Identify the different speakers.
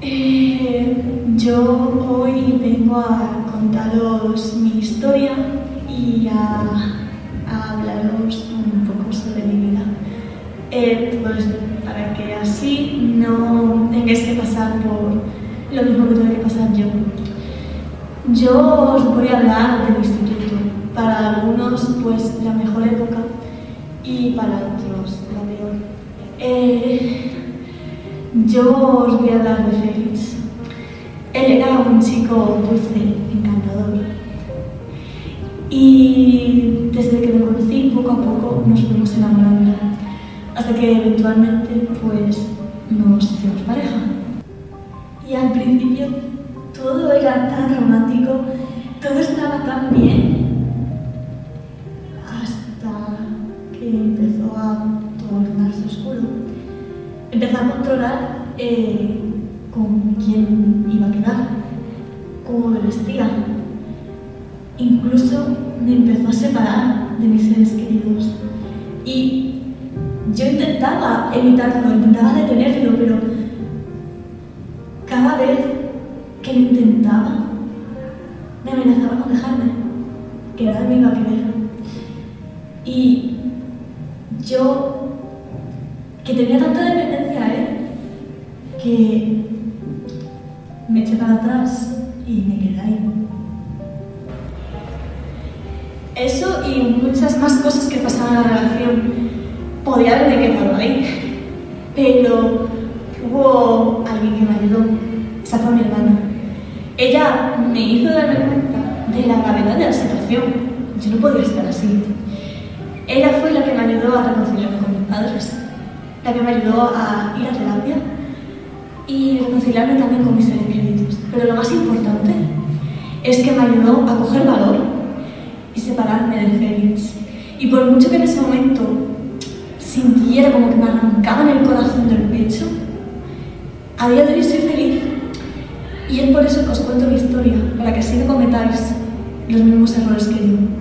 Speaker 1: Yo hoy vengo a contaros mi historia y a, a hablaros un poco sobre mi vida. Eh, pues para que así no tengáis que pasar por lo mismo que tuve que pasar yo. Yo os voy a hablar del instituto. Para algunos, pues la mejor época y para otros la peor. Eh, yo os voy a hablar de Félix. Él era un chico dulce, encantador. Y desde que lo conocí, poco a poco nos fuimos enamorando. Hasta que eventualmente, pues, nos hicimos pareja. Y al principio todo era tan romántico, todo estaba tan bien. Empezó a controlar eh, con quién iba a quedar, cómo me vestía. Incluso me empezó a separar de mis seres queridos. Y yo intentaba evitarlo, intentaba detenerlo, pero cada vez que lo intentaba, me amenazaba con dejarme, que nadie me iba. Y yo, que tenía tanta dependencia a él, que me eché para atrás y me quedé ahí. Eso y muchas más cosas que pasaban en la relación podía haberme quedado ahí, pero hubo alguien que me ayudó, esa fue mi hermana. Ella me hizo darme cuenta de la gravedad de la situación, yo no podía estar así. Ella fue la que me ayudó a reconciliarme con mis padres, que me ayudó a ir a terapia y reconciliarme también con mis seres. Pero lo más importante es que me ayudó a coger valor y separarme de Félix. Y por mucho que en ese momento sintiera como que me arrancaban el corazón del pecho, a día de hoy soy feliz. Y es por eso que os cuento mi historia, para que así no cometáis los mismos errores que yo.